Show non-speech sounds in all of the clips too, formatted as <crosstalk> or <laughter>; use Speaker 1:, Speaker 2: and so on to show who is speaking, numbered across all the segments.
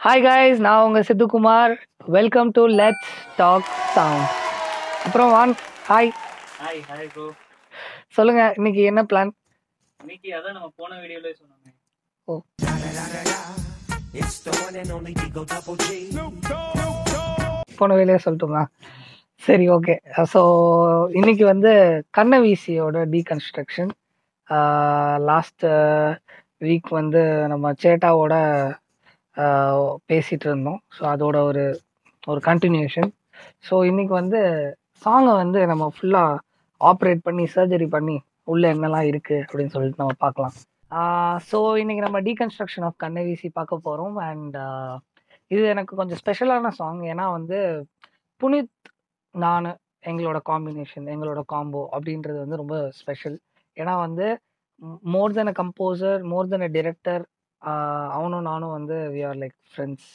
Speaker 1: Hi guys நான் உங்கள் Sidhukumar welcome to let's talk sound அப்புறம் வான் ஹாய்
Speaker 2: ஹாய் ஹாய் ப்ரோ
Speaker 1: சொல்லுங்க இன்னைக்கு என்ன பிளான்
Speaker 2: இன்னைக்கு அதான் நம்ம போன வீடியோல சொன்னோமே.
Speaker 1: போன வேலையை சொல்லட்டுமா சரி ஓகே ஸோ இன்னைக்கு வந்து கண்ணவீசியோட டீகன்ஸ்ட்ரக்ஷன் லாஸ்ட் வீக் வந்து நம்ம சேட்டாவோட பேசிகிட்டு இருந்தோம் ஸோ அதோட ஒரு ஒரு கண்டினியூஷன் ஸோ இன்னைக்கு வந்து சாங்கை வந்து நம்ம ஃபுல்லாக ஆப்ரேட் பண்ணி சர்ஜரி பண்ணி உள்ள என்னெல்லாம் இருக்குது அப்படின்னு சொல்லிட்டு நம்ம பார்க்கலாம். ஸோ இன்னைக்கு நம்ம டீகன்ஸ்ட்ரக்ஷன் ஆஃப் கண்ணவீசி பார்க்க போகிறோம் அண்ட் இது எனக்கு கொஞ்சம் ஸ்பெஷலான சாங் ஏன்னா வந்து புனித் நான் எங்களோட காம்பினேஷன் எங்களோட காம்போ அப்படின்றது வந்து ரொம்ப ஸ்பெஷல் ஏன்னா வந்து மோர் தென் a composer more then a director அவனும் நானும் வந்து we are like friends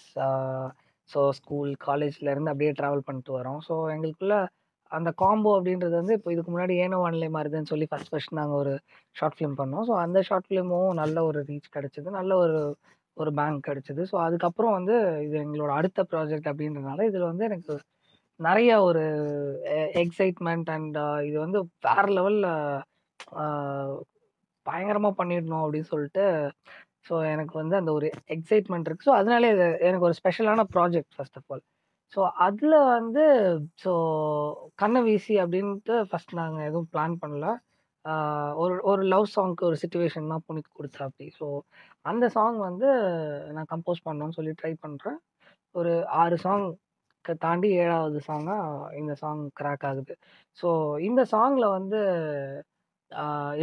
Speaker 1: so school காலேஜ்லேருந்து அப்படியே ட்ராவல் பண்ணிட்டு வரோம். ஸோ எங்களுக்குள்ள அந்த காம்போ அப்படின்றது வந்து இப்போ இதுக்கு முன்னாடி ஏனோ ஒன்லே மாறுதுன்னு சொல்லி ஃபஸ்ட் ஃபஸ்ட் நாங்கள் ஒரு ஷார்ட் ஃபிலிம் பண்ணோம். ஸோ அந்த ஷார்ட் ஃபிலிமும் நல்ல ஒரு ரீச் கிடச்சிது. நல்ல ஒரு ஒரு பேங்க் கிடச்சிது. ஸோ அதுக்கப்புறம் வந்து இது எங்களோட அடுத்த ப்ராஜெக்ட் அப்படின்றனால இதில் வந்து எனக்கு நிறைய ஒரு எக்ஸைட்மெண்ட் அண்ட் இது வந்து வேற லெவலில் பயங்கரமாக பண்ணிடணும் அப்படின்னு சொல்லிட்டு ஸோ எனக்கு வந்து அந்த ஒரு எக்ஸைட்மெண்ட் இருக்குது ஸோ அதனாலே இது எனக்கு ஒரு ஸ்பெஷலான project first of all so அதில் வந்து ஸோ கண்ணை வீசி அப்படின்ட்டு ஃபர்ஸ்ட் நாங்கள் எதுவும் பிளான் பண்ணல. ஒரு ஒரு லவ் சாங்க்கு ஒரு சுச்சுவேஷன் தான் புனிக்கு கொடுத்தா அப்படி ஸோ அந்த சாங் வந்து நான் கம்போஸ் பண்ணோன்னு சொல்லி ட்ரை பண்ணுறேன் ஒரு ஆறு சாங் தாண்டி ஏழாவது சாங்காக இந்த சாங் கிராக் ஆகுது. ஸோ இந்த சாங்கில் வந்து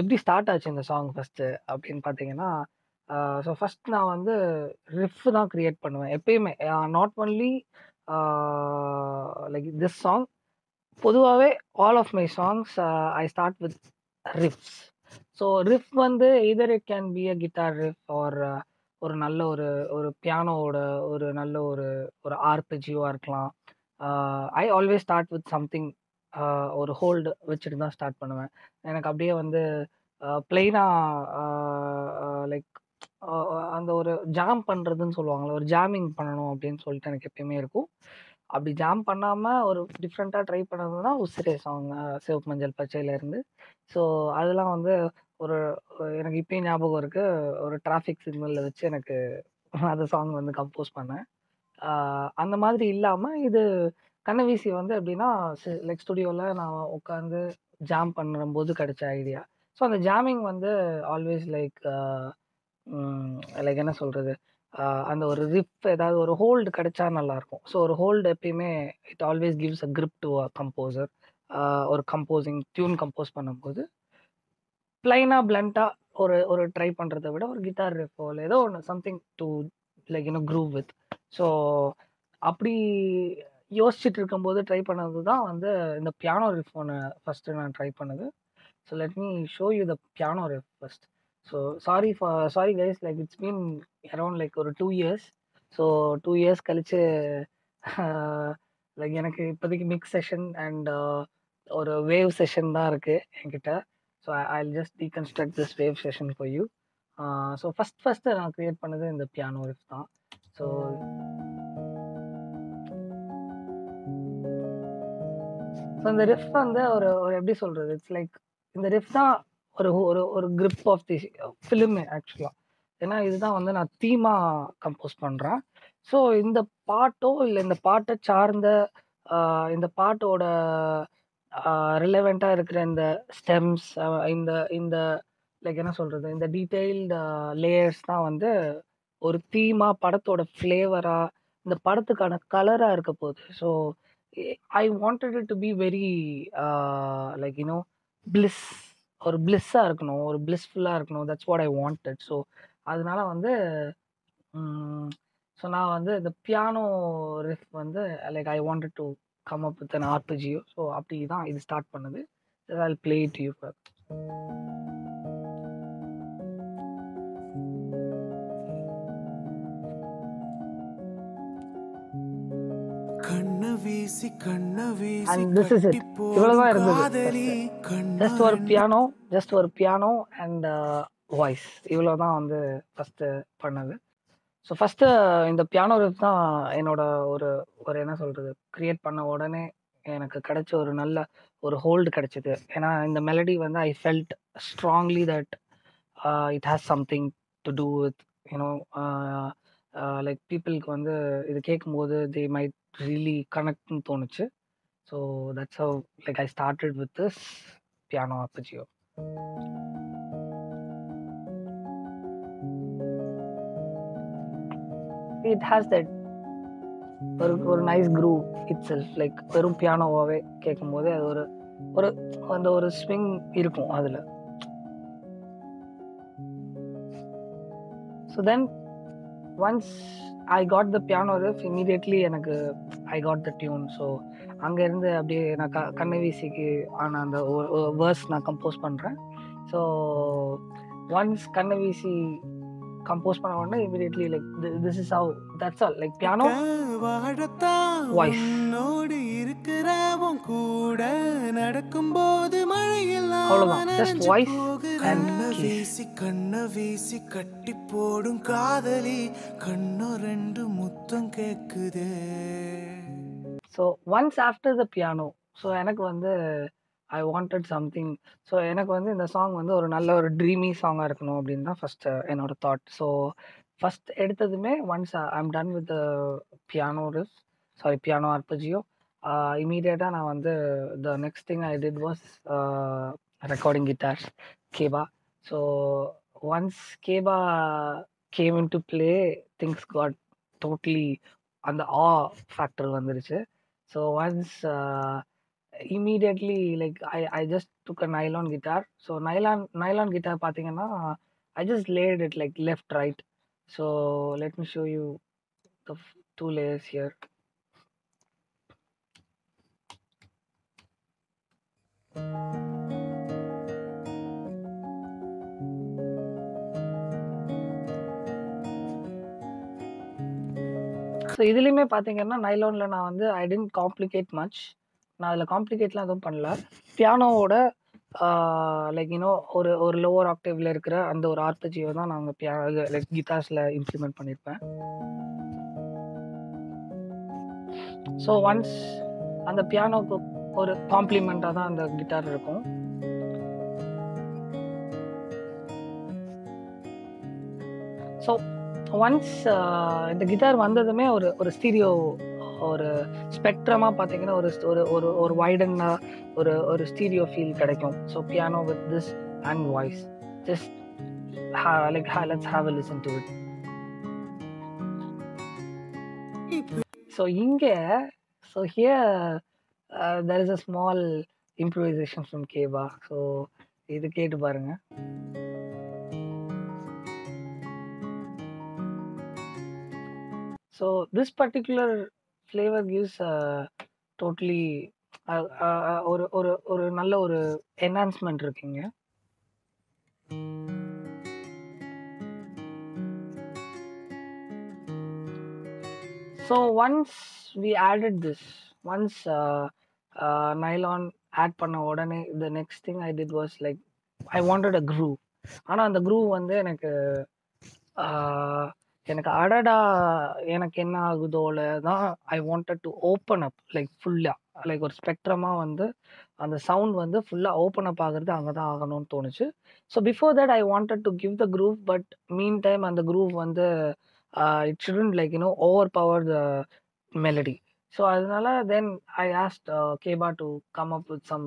Speaker 1: எப்படி ஸ்டார்ட் ஆச்சு இந்த சாங் ஃபஸ்ட்டு அப்படின்னு பார்த்தீங்கன்னா ஸோ ஃபஸ்ட் நான் வந்து ரிஃப் தான் க்ரியேட் பண்ணுவேன். எப்பயுமே not only like this song பொதுவாகவே all of my songs I start with riffs so riff வந்து either it can be a guitar riff or ஒரு நல்ல ஒரு ஒரு பியானோவோட ஒரு நல்ல ஒரு ஒரு ஆர்பிஜியோவாக இருக்கலாம். I always start with something ஒரு ஹோல்டு வச்சுட்டு தான் ஸ்டார்ட் பண்ணுவேன். எனக்கு அப்படியே வந்து பிளெயினாக லைக் அந்த ஒரு ஜாம் பண்ணுறதுன்னு சொல்லுவாங்கள்ல ஒரு ஜாமிங் பண்ணணும் அப்படின்னு சொல்லிட்டு எனக்கு எப்பயுமே இருக்கும். அப்படி ஜாம் பண்ணாமல் ஒரு டிஃப்ரெண்ட்டாக ட்ரை பண்ணதுன்னா உசிரே சாங் சிவப்பு மஞ்சள் பச்சையிலேருந்து ஸோ அதெல்லாம் வந்து ஒரு எனக்கு இப்பயும் ஞாபகம் இருக்குது ஒரு டிராஃபிக் சிக்னலில் வச்சு எனக்கு அந்த சாங் வந்து கம்போஸ் பண்ணேன். அந்த மாதிரி இல்லாமல் இது கண்ணவீசி வந்து எப்படின்னா லைக் ஸ்டுடியோவில் நான் உட்காந்து ஜாம் பண்ணும்போது கிடைச்ச ஐடியா ஸோ அந்த ஜாமிங் வந்து ஆல்வேஸ் லைக் லைக் என்ன சொல்கிறது அந்த ஒரு ரிப் ஏதாவது ஒரு ஹோல்டு கிடைச்சா நல்லாயிருக்கும் ஸோ ஒரு ஹோல்டு எப்பயுமே it always gives a grip to a composer ஒரு கம்போசிங் டியூன் கம்போஸ் பண்ணும்போது பிளைனாக பிளண்ட்டாக ஒரு ஒரு ட்ரை பண்ணுறத விட ஒரு கிட்டார் ரிஃபோ இல்லை ஏதோ ஒன்று something to like you know groove with so அப்படி யோசிச்சுட்டு இருக்கும்போது ட்ரை பண்ணது தான் வந்து இந்த பியானோ ரிஃப் ஒன்று ஃபஸ்ட்டு நான் ட்ரை பண்ணது. So let me show you the piano riff first so sorry for sorry guys like it's mean around like ஒரு two years so two years கழிச்சு <laughs> லைக் எனக்கு இப்போதைக்கு மிக்ஸ் செஷன் அண்ட் ஒரு wave session தான் இருக்குது என்கிட்ட. So I just deconstruct this wave session for you so first first நான் create பண்ணது இந்த பியானோ ரிஃப் தான். ஸோ ஸோ இந்த ரிஃப் வந்து ஒரு ஒரு எப்படி சொல்கிறது இட்ஸ் லைக் இந்த ரிஃப் தான் ஒரு ஒரு ஒரு கிரிப் ஆஃப் தி ஃபிலிம் ஆக்சுவலாக ஏன்னா இதுதான் வந்து நான் தீமாக கம்போஸ் பண்ணுறேன் ஸோ இந்த பாட்டோ இல்லை இந்த பாட்டை சார்ந்த இந்த பாட்டோட ரிலவெண்ட்டாக இருக்கிற இந்த ஸ்டெம்ஸ் இந்த இந்த லைக் என்ன சொல்கிறது இந்த டீட்டெயில்டு லேயர்ஸ் தான் வந்து ஒரு தீமாக படத்தோட ஃப்ளேவராக இந்த படத்துக்கான கலராக இருக்க போகுது. So I wanted it to be very like you know bliss ஒரு பிளஸ்ஸாக இருக்கணும். ஒரு பிளிஸ்ஃபுல்லாக இருக்கணும். That's what I wanted so அதனால வந்து ஸோ நான் வந்து இந்த பியானோ ரிஃப் வந்து like I wanted to come up with an arpeggio so அப்படி தான் இது ஸ்டார்ட் பண்ணுது. I play to you for is it.
Speaker 3: கட்டி
Speaker 1: இவ்வளவுதான்
Speaker 3: போடும்
Speaker 1: இருந்தது ஜஸ்ட் ஒரு பியானோ ஜஸ்ட் ஒரு பியானோ அண்ட் வாய்ஸ் இவ்வளோ தான் வந்து ஃபஸ்ட்டு பண்ணது. ஸோ ஃபஸ்ட்டு இந்த பியானோ ரிஃப் தான் என்னோட ஒரு ஒரு என்ன சொல்கிறது க்ரியேட் பண்ண உடனே எனக்கு கிடைச்ச ஒரு நல்ல ஒரு ஹோல்டு கிடைச்சது. ஏன்னா இந்த மெலடி வந்து I felt strongly that it has something to do with you know like பீப்புளுக்கு வந்து இது கேட்கும்போது தே மைட் ரியலி கனெக்ட்னு தோணுச்சு. So that's how like I started with this piano arpeggio it has that ஒரு ஒரு nice groove itself like வெறும் பியானோவாகவே கேட்கும்போது அது ஒரு ஒரு அந்த ஒரு ஸ்விங் இருக்கும் அதில். So then once I got the piano riff immediately எனக்கு I got the tune so அங்கேருந்து அப்படியே நான் க கண்ணை வீசிக்கு ஆன அந்த வேர்ஸ் நான் கம்போஸ் பண்ணுறேன் ஸோ ஒன்ஸ் கண்ணை வீசி கம்போஸ் பண்ண உடனே immediately like this is how that's all like piano
Speaker 3: வாழத்தான்
Speaker 1: Voice.
Speaker 3: உன்னோடு இருக்கிற உன் கூட நடக்கும்போது நனைஞ்சு
Speaker 1: voice
Speaker 3: போகுது.
Speaker 1: and
Speaker 3: கண்ண. வீசி கண்ண வீசி கட்டி போடும் காதலி கண்ணோ ரெண்டு முத்தம் கேக்குதே.
Speaker 1: So once after the piano so எனக்கு வந்து ஐ வாண்டட் சம்திங் ஸோ எனக்கு வந்து இந்த சாங் வந்து ஒரு நல்ல ஒரு ட்ரீமி சாங்காக இருக்கணும் அப்படின்னு தான் ஃபஸ்ட்டு என்னோட தாட் ஸோ ஃபஸ்ட் எடுத்ததுமே once I'm done with piano riff sorry piano arpeggio இமீடியட்டாக நான் வந்து the next thing I did was recording guitars capo so once capo came in to play things got totally அந்த ah factor வந்துருச்சு. So once immediately like I I just took a nylon guitar so nylon nylon guitar பார்த்தீங்கன்னா I just laid it like left right so let me show you the two layers here so இதுலேயுமே பார்த்தீங்கன்னா நைலானில் நான் வந்து ஐ tent complicate much நான் அதில் காம்ப்ளிகேட்லாம் எதுவும் பண்ணல. பியானோவோட like you know ஒரு ஒரு லோவர் ஆக்டிவ்ல இருக்கிற அந்த ஒரு ஆர்த்தஜியை தான் நாங்கள் பியா லைக் கிட்டார்ஸில் இம்ப்ளிமெண்ட் பண்ணியிருப்பேன் ஸோ ஒன்ஸ் அந்த பியானோக்கு ஒரு காம்ப்ளிமெண்ட்டாக தான் அந்த கிட்டார் இருக்கும். ஸோ ஒன்ஸ் uh, இந்த கிட்டார் வந்ததுமே ஒரு ஒரு ஸ்டீரியோ ஒரு ஸ்பெக்ட்ரமாக பார்த்தீங்கன்னா ஒரு ஒரு ஒரு ஒரு வைடனாக ஒரு ஒரு ஸ்டீரியோ ஃபீல் கிடைக்கும். So piano with this and voice just like let's have a listen to it so இங்கே so here there is a small improvisation from கேபா so இது கேட்டு பாருங்க so this particular flavour gives totally ஒரு ஒரு ஒரு நல்ல ஒரு என்ஹான்ஸ்மெண்ட் இருக்குங்க. So once we added this once nylon add பண்ண உடனே the next thing I did was like I wanted a groove ஆனால் அந்த க்ரூ வந்து எனக்கு ஆஹ், எனக்கு அடடா எனக்கு என்ன ஆகுதோல தான் I wanted to open up like ஃபுல்லாக லைக் ஒரு ஸ்பெக்ட்ரமாக வந்து அந்த சவுண்ட் வந்து ஃபுல்லாக ஓப்பன் அப் ஆகுறது அங்கே தான் ஆகணும்னு தோணுச்சு. So before that I wanted to give the groove but meantime அந்த குரூவ் வந்து it shouldn't like you know overpower the melody so அதனால then I asked கேபா to come up with some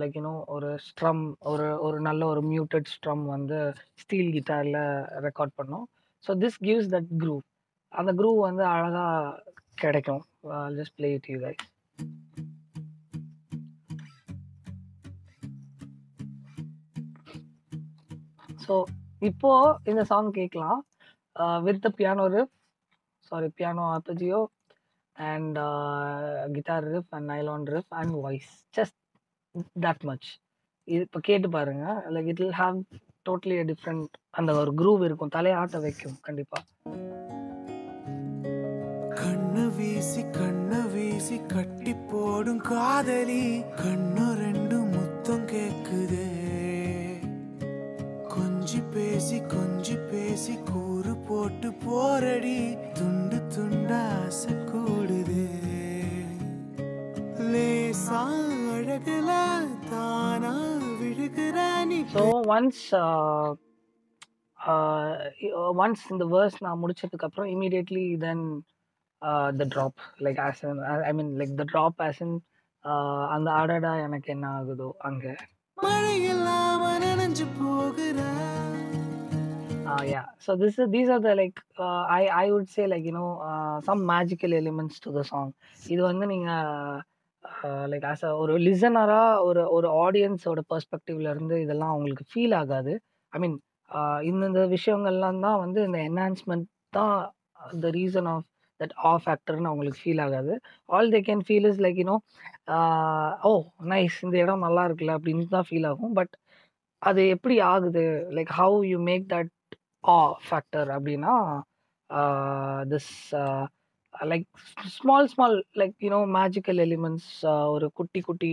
Speaker 1: like you know ஒரு strum ஒரு ஒரு நல்ல ஒரு muted strum வந்து steel கிட்டாரில் ரெக்கார்ட் பண்ணோம். So this gives that groove அந்த குரூவ் வந்து அழகாக கிடைக்கும். Just play it you guys so இப்போ இந்த சாங் கேட்கலாம். With the piano riff sorry piano arpeggio and guitar riff and nylon riff and voice just that much இது இப்போ கேட்டு பாருங்க. Like it will have totally different அந்த ஒரு groove இருக்கும். தலையாட்ட வைக்கும் கண்டிப்பாக
Speaker 3: கண்ணு வீசி கண்ணு வீசி கட்டி போடும் காதலி. கண்ணு ரெண்டு முத்தம் கேக்குதே. கொஞ்சி பேசி கொஞ்சி பேசி கூறு போட்டு போரடி. துண்டு துண்டா ஆசை கூடுது. லேசா அழகுல தானா
Speaker 1: ஸோ ஒன்ஸ் ஒன்ஸ் இந்த வேர்ஸ் நான் முடிச்சதுக்கு அப்புறம் immediately then the drop like as I mean like the drop as in அந்த அடடா எனக்கு என்ன ஆகுதோ அங்கே Uh, yeah. So this is these are the like uh, I I would say like you know uh, some magical elements to the song. இது வந்து நீங்க like as a ஒரு லிசனராக ஒரு ஒரு ஆடியன்ஸோட பர்ஸ்பெக்டிவ்லேருந்து இதெல்லாம் அவங்களுக்கு ஃபீல் ஆகாது. ஐ மீன் இந்தந்த விஷயங்கள்லாம் தான் வந்து இந்த என்ஹான்ஸ்மெண்ட் தான் த ரீசன் ஆஃப் தட் ஆ ஃபேக்டர்னு அவங்களுக்கு ஃபீல் ஆகாது. All they can feel is like you know oh nice இந்த இடம் நல்லா இருக்குல்ல அப்படின்னு தான் ஃபீல் ஆகும். பட் அது எப்படி ஆகுது? Like how you make that ah factor அப்படின்னா this like small small like you know magical elements ஒரு குட்டி குட்டி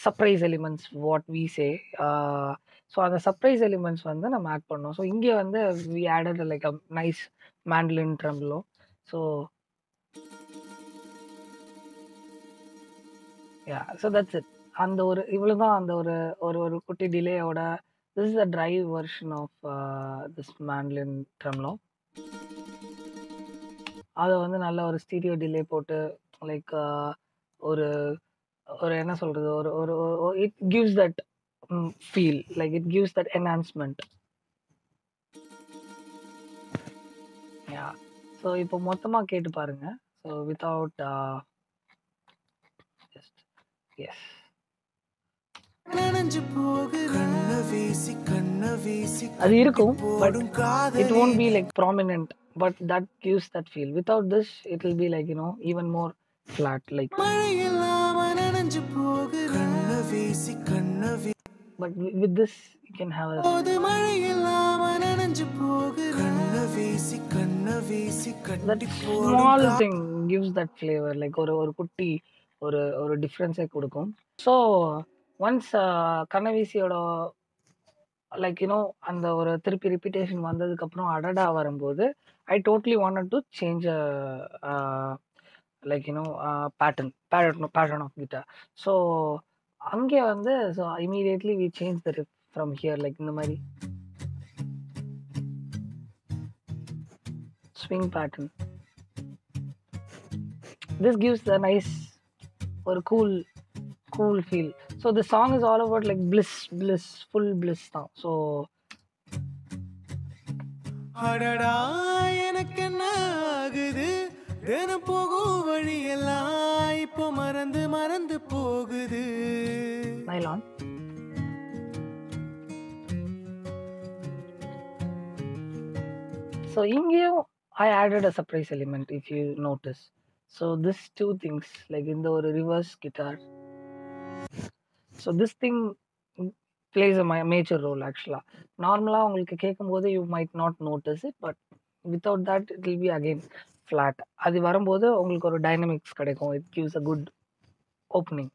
Speaker 1: surprise elements what we say so அந்த சர்ப்ரைஸ் எலிமெண்ட்ஸ் வந்து நம்ம ஆட் பண்ணோம் ஸோ இங்கே வந்து we added like a nice mandolin tremolo so yeah so that's it அந்த ஒரு இவ்வளோ தான் அந்த ஒரு ஒரு ஒரு குட்டி டிலேயோட this is a drive version of this mandolin tremolo அதை வந்து நல்ல ஒரு ஸ்டீரியோ டிலே போட்டு லைக் ஒரு ஒரு என்ன சொல்றது? ஒரு ஒரு it gives that feel. Like it gives that enhancement. Yeah. So இப்போ மொத்தமாக கேட்டு பாருங்க. ஸோ வித்தவுட் ஜஸ்ட் எஸ் அது இருக்கும் பட்
Speaker 3: போடும்
Speaker 1: it
Speaker 3: காதலி.
Speaker 1: won't be like prominent but that gives that feel without this it will be like you know even more flat like
Speaker 3: மழை இல்லாம நனைஞ்சு போகிற கண்ண வீசி கண்ண வீசி
Speaker 1: but wi- with this you can have a
Speaker 3: போது மழை இல்லாம நனைஞ்சு போகிற கண்ண வீசி கண்ண வீசி
Speaker 1: that
Speaker 3: கட்டி
Speaker 1: small
Speaker 3: போடும்
Speaker 1: thing gives that flavor like ஒரு ஒரு குட்டி ஒரு ஒரு டிஃப்ரென்ஸே கொடுக்கும் ஸோ ஒன்ஸ் கண்ணவீசியோட லைக் யூனோ அந்த ஒரு திருப்பி ரிப்பீட்டேஷன் வந்ததுக்கு அப்புறம் அடடா வரும்போது I totally wanted to change like you know pattern pattern pattern of guitar so அங்கே வந்து so immediately we change the from here like இந்த மாதிரி. Swing pattern this gives the nice ஒரு cool cool feel so the song is all about like bliss bliss full bliss தான். So
Speaker 3: அடடா எனக்கு என்ன ஆகுது தினம் போகும் வழியெல்லாம் இப்போ மறந்து மறந்து போகுது.
Speaker 1: நைலான் ஸோ இங்கேயும் I added a surprise element if you notice so this two things like இந்த ஒரு reverse guitar so this thing plays a major role ஆக்சுவலாக நார்மலாக உங்களுக்கு கேட்கும்போது you might not notice it but without that it will be again flat அது வரும்போது உங்களுக்கு ஒரு டைனமிக்ஸ் கிடைக்கும். It gives a good opening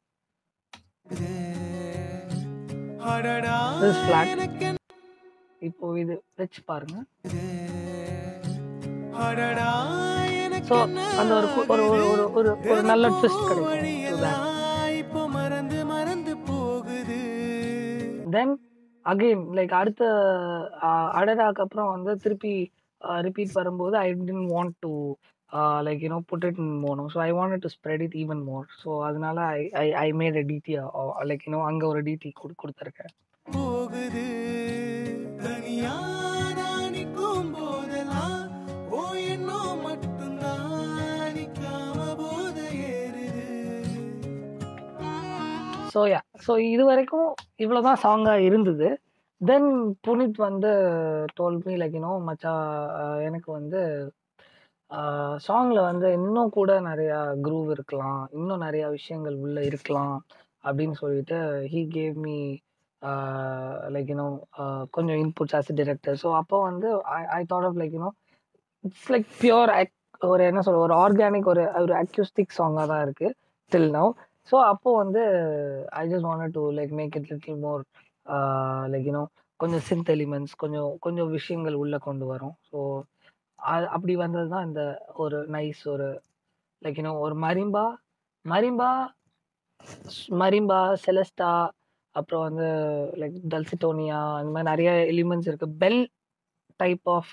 Speaker 1: இப்போ இது வச்சு பாருங்க. ஸோ அந்த ஒரு ஒரு ஒரு ஒரு நல்ல ட்விஸ்ட் கிடைக்கும். தென் அகெயின் லைக் அடுத்த அடடாக்கு அப்புறம் வந்து திருப்பி ரிப்பீட் வரும்போது I tend want to like you know put it in mono so I want to spread it even more so அதனால I I I made a DD like you know அங்கே ஒரு DD கொடு கொடுத்துருக்கேன்.
Speaker 3: போகுது தனியா
Speaker 1: so yeah so இது வரைக்கும் இவ்வளோ தான் சாங்காக இருந்தது. தென் புனித் வந்து டோல்மி லைக் யூனோ மச்சா எனக்கு வந்து சாங்கில் வந்து இன்னும் கூட நிறையா குரூவ் இருக்கலாம். இன்னும் நிறையா விஷயங்கள் உள்ளே இருக்கலாம் அப்படின்னு சொல்லிட்டு he gave me like you know கொஞ்சம் இன்புட்ஸ் ஆஸ் டிரெக்டர் ஸோ அப்போ வந்து I thought of like you know it's like pure ஒரு என்ன சொல்ற ஒரு ஆர்கானிக் ஒரு ஒரு அக்யூஸ்டிக் சாங்காக தான் இருக்குது டில் நவ் ஸோ அப்போது வந்து I just want to like make it little more like you know கொஞ்சம் சிந்த் எலிமெண்ட்ஸ் கொஞ்சம் கொஞ்சம் விஷயங்கள் உள்ளே கொண்டு வரும். ஸோ அது அப்படி வந்தது தான் இந்த ஒரு நைஸ் ஒரு லைக் யூனோ ஒரு மரிம்பா மரிம்பா மரிம்பா செலஸ்டா அப்புறம் வந்து லைக் டல்சிட்டோனியா இந்த மாதிரி நிறைய எலிமெண்ட்ஸ் இருக்குது bell type of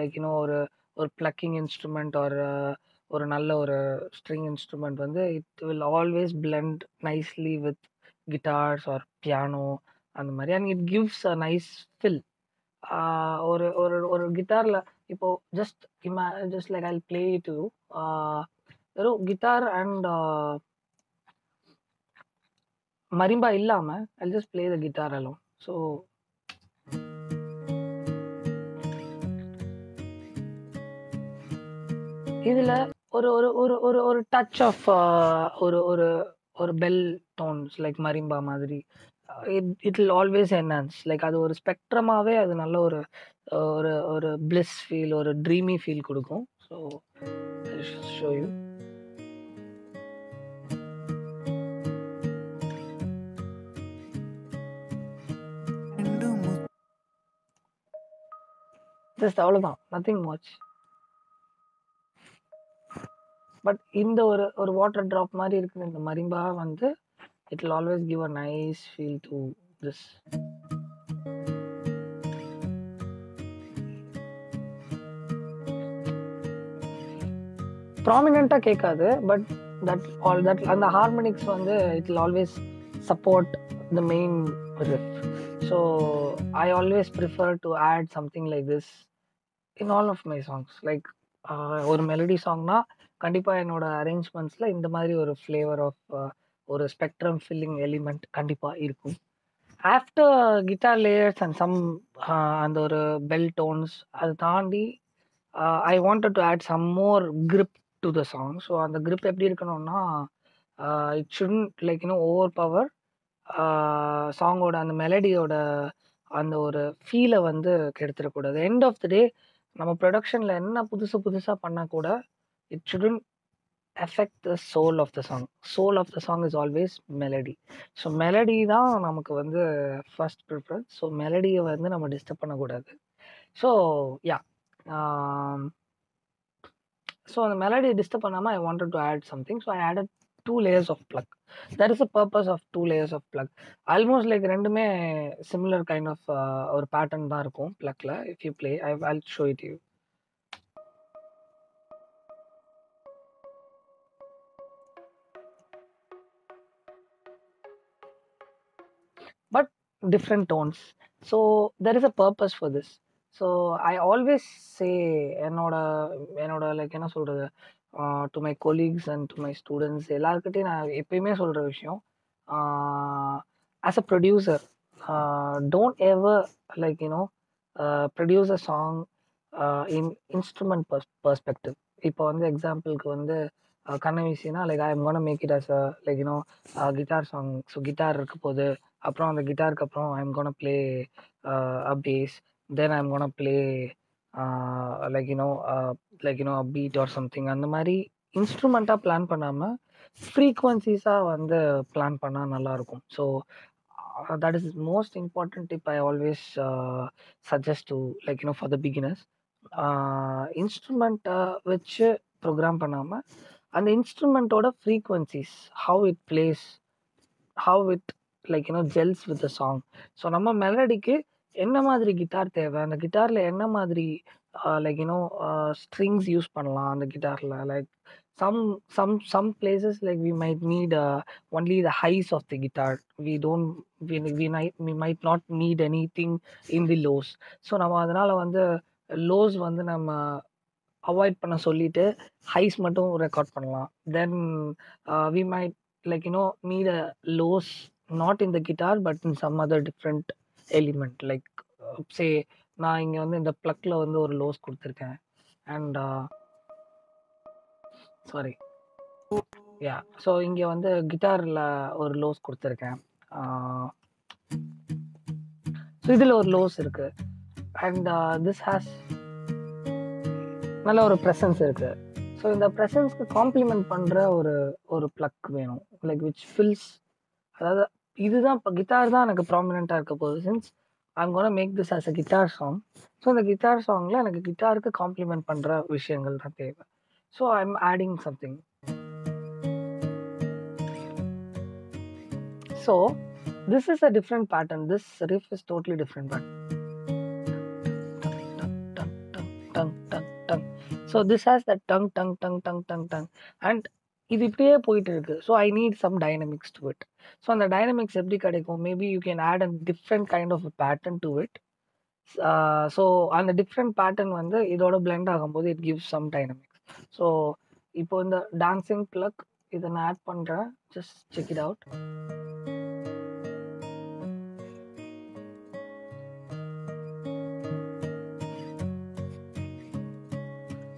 Speaker 1: like you know ஒரு ஒரு ப்ளக்கிங் இன்ஸ்ட்ருமெண்ட் ஒரு ஒரு நல்ல ஒரு ஸ்ட்ரிங் இன்ஸ்ட்ருமெண்ட் வந்து it will always blend nicely with guitars or piano அந்த மாதிரி. And it gives a nice fill ஒரு ஒரு ஒரு கிட்டாரில் இப்போ just I'ma just like I play to வெறும் கிட்டார் அண்ட் மரிம்பா இல்லாமல் I just play the guitar alone so இதில் ஒரு ஒரு ஒரு ஒரு ஒரு டச் ஆஃப் uh, ஒரு ஒரு ஒரு பெல் டோன்ஸ் லைக் மரிம்பா மாதிரி. It it will always enhance like அது ஒரு ஸ்பெக்ட்ரமாகவே அது நல்ல ஒரு ஒரு ஒரு பிளிஸ் ஃபீல் ஒரு ட்ரீமி ஃபீல் கொடுக்கும். ஸோ ஷோ யூ ஜஸ்ட் அவ்வளோதான் நத்திங் மச் பட் இந்த ஒரு ஒரு வாட்டர் ட்ராப் மாதிரி இருக்குது. இந்த மரிம்பா வந்து it always give a nice feel to this ப்ராமினெண்ட்டாக கேட்காது பட் தட் ஆல் தட் அந்த ஹார்மோனிக்ஸ் வந்து it'll always support the main so I always prefer to add something like this in all of my songs like ஒரு melody சாங்னா கண்டிப்பாக என்னோட அரேஞ்ச்மெண்ட்ஸில் இந்த மாதிரி ஒரு ஃப்ளேவர் ஆஃப் ஒரு ஸ்பெக்ட்ரம் ஃபில்லிங் எலிமெண்ட் கண்டிப்பாக இருக்கும். After guitar layers and some அந்த ஒரு பெல் டோன்ஸ் அதை தாண்டி I wanted to add some more grip to the song so அந்த க்ரிப் எப்படி இருக்கணும்னா இட் ஷுடன்ட் லைக் இன்னும் ஓவர் பவர் சாங்கோட அந்த மெலடியோட அந்த ஒரு ஃபீலை வந்து கெடுத்துடக்கூடாது. எண்ட் ஆஃப் த டே நம்ம ப்ரொடக்ஷனில் என்ன புதுசு புதுசாக பண்ணால் கூட it shouldn't effect the soul of the song soul of the song is always melody so melody தான் நமக்கு வந்து ஃபர்ஸ்ட் ப்ரிஃபரன்ஸ் ஸோ மெலடியை வந்து நம்ம டிஸ்டர்ப் பண்ணக்கூடாது. ஸோ யா ஸோ அந்த மெலடியை டிஸ்டர்ப் பண்ணாமல் I wanted to add something so I added two layers of pluck that is a purpose of two layers of pluck almost like ரெண்டுமே similar kind of ஒரு pattern தான் இருக்கும் பிளக்கில் if you play I I'll show it you different tones. So there is a purpose for this. So I always say என்னோட என்னோட like என்ன சொல்கிறது to my colleagues and to my students எல்லாருக்கிட்டையும் நான் எப்பயுமே சொல்கிற விஷயம் as a producer don't ever like you know produce a song in instrument pers perspective இப்போ வந்து எக்ஸாம்பிளுக்கு வந்து கண்ணவீசினா like I am gonna make it as a like you know guitar song so guitar இருக்க போது அப்புறம் அந்த கிட்டாருக்கு அப்புறம் I am gonna play a bass then I am gonna play like you know like you know beat or something அந்த மாதிரி இன்ஸ்ட்ருமெண்ட்டாக plan பண்ணாமல் ஃப்ரீக்வன்சிஸாக வந்து பிளான் பண்ணால் நல்லாயிருக்கும் so that is most important tip I always suggest to like you know for the beginners இன்ஸ்ட்ருமெண்ட்டை வச்சு program பண்ணாமல் அந்த இன்ஸ்ட்ருமெண்ட்டோட frequencies how it plays how it like you know gels with the song so நம்ம மெலடிக்கு என்ன மாதிரி guitar தேவை? அந்த கிட்டாரில் என்ன மாதிரி லைக் யூனோ ஸ்ட்ரிங்ஸ் யூஸ் பண்ணலாம் அந்த கிட்டாரில் like some some some places like we might need only the highs of the guitar we don't we might we might not need anything in the lows so நம்ம அதனால் வந்து lows வந்து நம்ம avoid பண்ண சொல்லிட்டு highs மட்டும் record பண்ணலாம். Then we might like you know need a lows not in the guitar but in some other different element like say நான் இங்கே வந்து இந்த ப்ளக்கில் வந்து ஒரு லோஸ் கொடுத்துருக்கேன். And sorry uh, yeah so இங்கே வந்து கிட்டாரில் ஒரு லோஸ் கொடுத்துருக்கேன். ஸோ uh, இதில் ஒரு லோஸ் இருக்குது அண்ட் திஸ் ஹேஸ் நல்ல ஒரு ப்ரெசன்ஸ் இருக்குது ஸோ இந்த ப்ரெசன்ஸ்க்கு காம்ப்ளிமெண்ட் பண்ணுற ஒரு ஒரு ப்ளக் வேணும். லைக் விச் ஃபில்ஸ் அதாவது இதுதான் இப்போ கிட்டார் தான் எனக்கு ப்ராமினெண்ட்டாக இருக்க போகுது. Since I'm gonna make this as a guitar song so அந்த கிட்டார் சாங்கில் எனக்கு கிட்டாருக்கு காம்ப்ளிமெண்ட் பண்ணுற விஷயங்கள் தான் தேவை. So I am adding something so this is a different pattern this riff is totally different pattern tongue டங் டங் ஸோ திஸ் ஹேஸ் த டங் டங் டங் டங் டங் டங் அண்ட் இது இப்படியே போயிட்டு இருக்கு. So I need some dynamics to it so அந்த டைனமிக்ஸ் எப்படி கிடைக்கும்? Maybe you can add and different kind of pattern to it so அந்த டிஃப்ரெண்ட் பேட்டர்ன் வந்து இதோட பிளெண்ட் ஆகும்போது it gives some dynamics so இப்போ இந்த டான்சிங் பிளக் இதை நான் ஆட் பண்ணுறேன் just check it out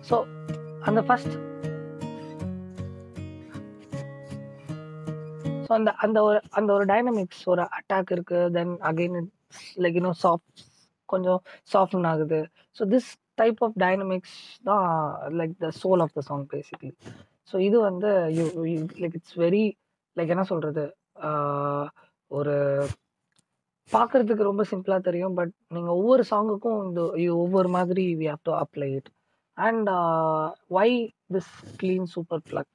Speaker 1: so அந்த ஃபர்ஸ்ட் ஸோ அந்த அந்த ஒரு அந்த ஒரு டைனமிக்ஸ் ஒரு அட்டாக் இருக்கு then again like you know soft கொஞ்சம் சாஃப்டன் ஆகுது. So this type of dynamics தான் like the soul of the song basically so இது வந்து you like it's very like என்ன சொல்கிறது ஒரு பார்க்கறதுக்கு ரொம்ப சிம்பிளாக தெரியும் பட் நீங்கள் ஒவ்வொரு சாங்குக்கும் இந்த இது ஒவ்வொரு மாதிரி we have to apply it and why this clean super pluck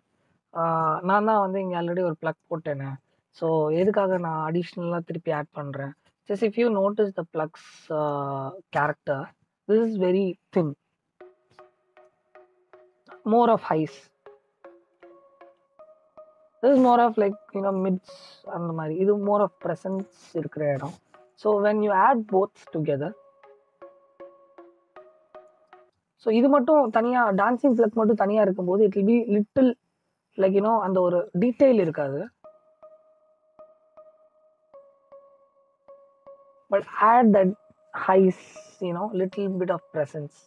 Speaker 1: நான் தான் வந்து இங்கே ஆல்ரெடி ஒரு ப்ளக் போட்டேனே. ஸோ எதுக்காக நான் அடிஷ்னலாக திருப்பி ஆட் பண்ணுறேன் just if you notice the plucks character this is very thin more of highs this is more of like you know mids அந்த மாதிரி. இது மோர் ஆஃப் ப்ரெசன்ஸ் இருக்கிற இடம். So when you add boths together so இது மட்டும் தனியாக dancing pluck மட்டும் தனியாக இருக்கும்போது it will be little like you know அந்த ஒரு டீட்டெயில் இருக்காது but add that highs you know little bit of presence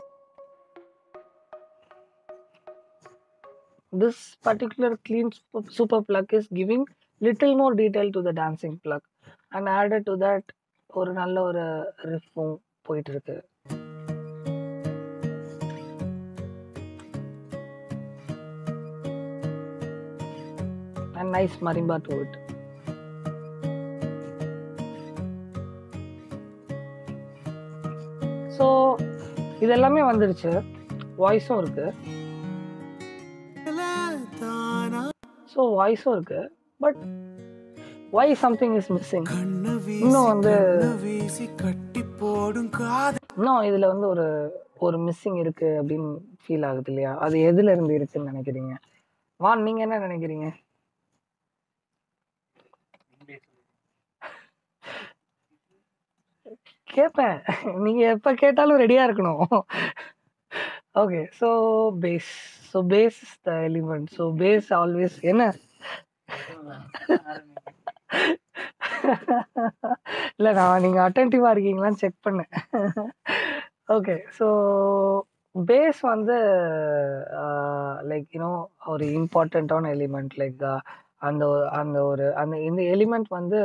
Speaker 1: this particular clean super pluck is giving little more detail to the dancing pluck and added to that ஒரு நல்ல ஒரு ரிஃபும் போயிட்டு இருக்கு and nice marimba to it. So இது எல்லாமே வந்துருச்சு வாய்ஸும் இருக்கு. ஸோ வாய்ஸும் இருக்கு. But why something is missing இன்னும் வந்து-
Speaker 3: கட்டி போடும்
Speaker 1: இன்னும் இதுல வந்து ஒரு ஒரு மிஸ்ஸிங் இருக்கு அப்படின்னு ஃபீல் ஆகுது இல்லையா? அது எதுல இருந்து இருக்குன்னு நினைக்கிறீங்க? வான் நீங்க என்ன நினைக்கிறீங்க
Speaker 2: நீங்களே சொல்லுங்க.
Speaker 1: கேட்பேன் நீங்கள் எப்போ கேட்டாலும் ரெடியாக இருக்கணும். Okay so bass so bass is the element so bass always என்ன? இல்லை நான் நீங்கள் அட்டன்டிவாக இருக்கீங்களான்னு செக் பண்ணேன் ஓகே ஸோ பேஸ் வந்து லைக் யூனோ ஒரு இம்பார்ட்டண்ட்டான எலிமெண்ட் லைக் அந்த ஒரு- அந்த ஒரு அந்த இந்த எலிமெண்ட் வந்து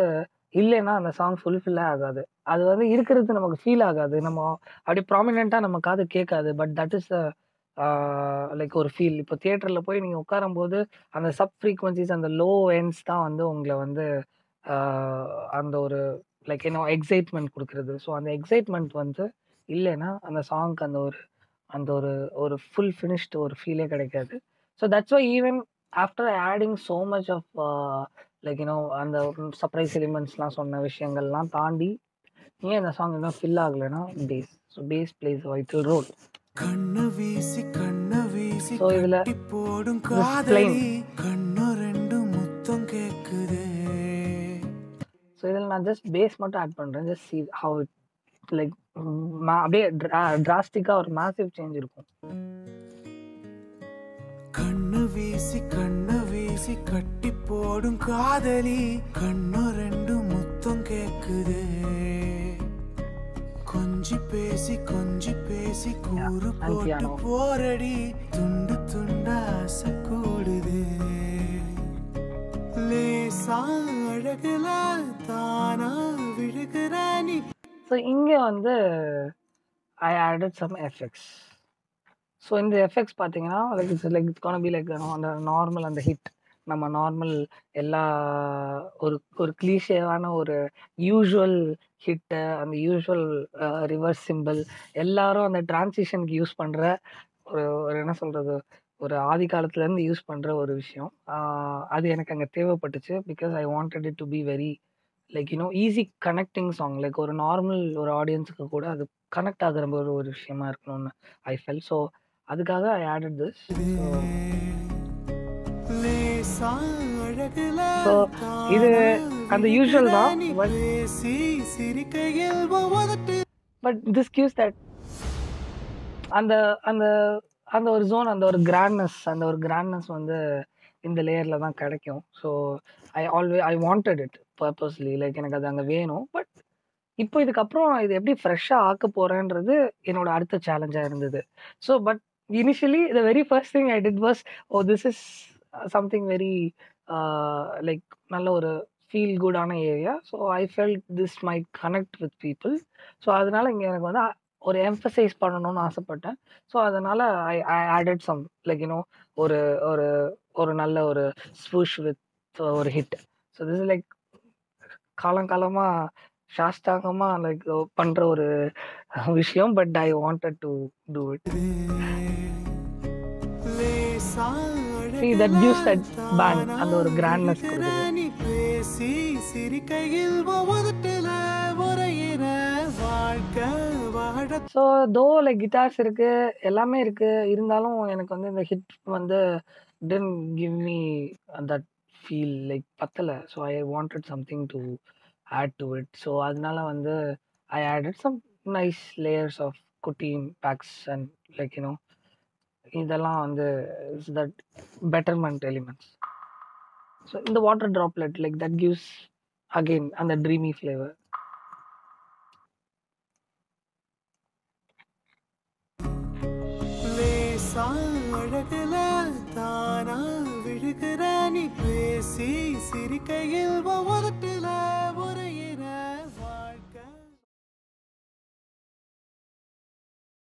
Speaker 1: இல்லைன்னா அந்த சாங் ஃபுல்ஃபில்லே ஆகாது. அது வந்து இருக்கிறது நமக்கு ஃபீல் ஆகாது. நம்ம அப்படி ப்ராமினெண்ட்டாக நம்ம காது கேட்காது. பட் தட் இஸ் லைக் ஒரு ஃபீல் இப்போ தியேட்டரில் போய் நீங்கள் உட்காரும்போது அந்த சப் ஃப்ரீக்வன்சிஸ் அந்த லோ எண்ட்ஸ் தான் வந்து உங்களை வந்து அந்த ஒரு லைக் என்ன எக்ஸைட்மெண்ட் கொடுக்குறது. ஸோ அந்த எக்ஸைட்மெண்ட் வந்து இல்லைன்னா அந்த சாங்க்கு அந்த ஒரு அந்த ஒரு ஒரு ஃபுல் ஃபினிஷ்டு ஒரு ஃபீலே கிடைக்காது. So that's why even after adding so much of like you know அந்த சர்ப்ரைஸ் எலிமெண்ட்ஸ்லாம் சொன்ன விஷயங்கள்லாம் தாண்டி ஏன் அந்த சாங் இன்னும் ஃபில் ஆகலைன்னா bass so bass plays vital role
Speaker 3: கண்ணு வீசி கண்ணு வீசி
Speaker 1: So, இதுல
Speaker 3: போடும் கண்ணு ரெண்டு முத்தம் கேக்குதே.
Speaker 1: ஸோ இதில் நான் ஜஸ்ட் பேஸ் மட்டும் ஆட் பண்ணுறேன் just see how it like அப்படியே டிராஸ்டிக்காக ஒரு மேசிவ் சேஞ்ச் இருக்கும்.
Speaker 3: வீசி கண்ணு வீசி கட்டி போடும் காதலி. கண்ணு ரெண்டு முத்தம் கேக்குதே. கொஞ்சி பேசி கொஞ்சி பேசி கூறு போட்டு. போரடி துண்டு துண்டா ஆசை கூடுதே லேசா அழகுல தானா விழுகிற நீ.
Speaker 1: ஸோ இங்கே வந்து I added some effects so இந்த எஃபெக்ட்ஸ் பார்த்தீங்கன்னா like it's like it's gonna be like அந்த நார்மல் அந்த ஹிட் நம்ம நார்மல் எல்லா ஒரு ஒரு கிளீஷேவான ஒரு யூஷுவல் ஹிட்டு அந்த யூஷுவல் ரிவர்ஸ் சிம்பிள் எல்லாரும் அந்த டிரான்சிஷனுக்கு யூஸ் பண்ணுற ஒரு ஒரு என்ன சொல்கிறது ஒரு ஆதி காலத்துலேருந்து யூஸ் பண்ணுற ஒரு விஷயம். Uh, அது எனக்கு அங்கே தேவைப்பட்டுச்சு because I wanted it to be very like you know easy connecting song like ஒரு நார்மல் ஒரு ஆடியன்ஸுக்கு கூட அது கனெக்ட் ஆகிற ஒரு ஒரு விஷயமா இருக்கணும்னு ஐ ஃபெல் ஸோ அதுக்காக ஐ ஆடட் திஸ் ஸோ இது அந்த யூஷுவல் தான், பட் திஸ் கிவ்ஸ் தட் அந்த அந்த அந்த ஒரு ஜோன் அந்த ஒரு கிராண்ட்னஸ் அந்த ஒரு கிராண்ட்னஸ் வந்து இந்த லேயரில் தான் கிடைக்கும். So I always I wanted it purposely like எனக்கு அது அங்கே வேணும். பட் இப்போ இதுக்கப்புறம் இது எப்படி ஃப்ரெஷ்ஷாக ஆக்க போகிறேன்றது என்னோட அடுத்த சேலஞ்சாக இருந்தது. So but initially the very first thing I did was oh this is something very like நல்ல ஒரு feel குடான area so I felt this my connect with people so அதனால இங்கே எனக்கு வந்து ஒரு எம்ஃபசைஸ் பண்ணணும்னு ஆசைப்பட்டேன். ஸோ அதனால I I added some like you know ஒரு ஒரு ஒரு நல்ல ஒரு ஸ்பூஷ் வித் uh, ஒரு ஹிட் ஸோ திஸ் லைக் காலங்காலமாக சாஸ்தாங்கமா லைக் பண்ணுற ஒரு விஷயம் but I wanted to do it See, that gives that band அந்த ஒரு கிராண்ட்னஸ் கொடுக்குது.
Speaker 3: பேசி சிரிக்கையில் உதட்டுல உரையிற வாழ்க்கை வாழ
Speaker 1: ஸோ தோ லைக் கிட்டார்ஸ் இருக்கு எல்லாமே இருக்கு இருந்தாலும் எனக்கு வந்து இந்த ஹிட் வந்து then give me that feel like பத்தலை so I wanted something to add to it so அதனால வந்து I added some nice layers of குட்டி packs and like you know இதெல்லாம் வந்து தட் பெட்டர்மெண்ட் எலிமெண்ட்ஸ் ஸோ இந்த water droplet like that gives again அந்த dreamy flavour
Speaker 3: பேசி சிரிக்கையில் ஒவ்வொருத்தில ஒரு